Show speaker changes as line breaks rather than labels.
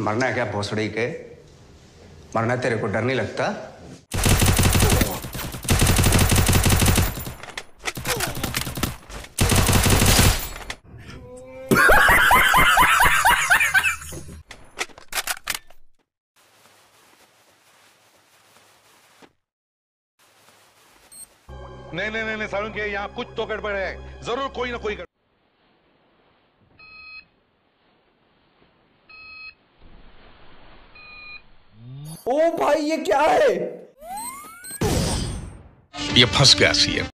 मरना है क्या भोसड़ी के? मरना तेरे को डर नहीं लगता?
नहीं नहीं नहीं, सारुण के यहाँ कुछ तो गड़बड़ है। ज़रूर कोई ना कोई गड़बड़।
ओ भाई ये क्या है?
ये फंस गया सीएम